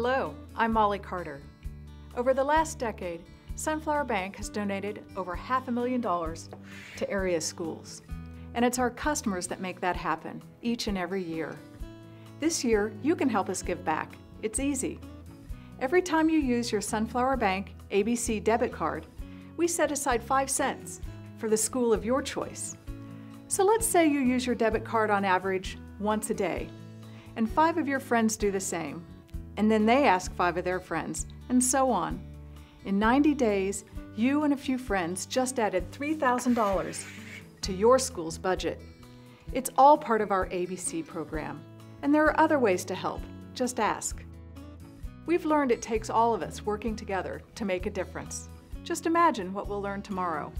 Hello, I'm Mollie Carter. Over the last decade, Sunflower Bank has donated over half a million dollars to area schools. And it's our customers that make that happen each and every year. This year, you can help us give back. It's easy. Every time you use your Sunflower Bank ABC debit card, we set aside 5 cents for the school of your choice. So let's say you use your debit card on average once a day, and five of your friends do the same, and then they ask five of their friends, and so on. In 90 days, you and a few friends just added $3,000 to your school's budget. It's all part of our ABC program, and there are other ways to help. Just ask. We've learned it takes all of us working together to make a difference. Just imagine what we'll learn tomorrow.